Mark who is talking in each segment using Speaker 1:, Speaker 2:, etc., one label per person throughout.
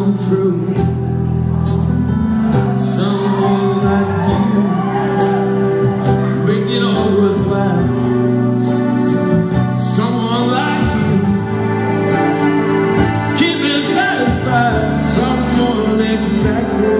Speaker 1: come through. Someone like you Make it all worthwhile. Someone like you Keep me satisfied. Someone exactly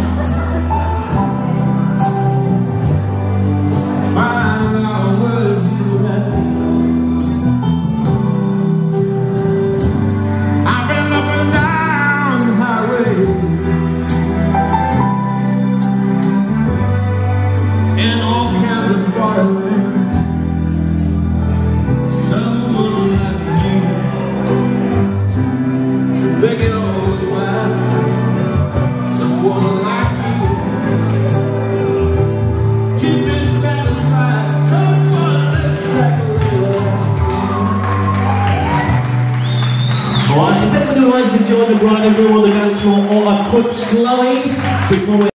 Speaker 2: Alright, if everyone wants to join the bride and groom on the dance floor or a quick slowing before we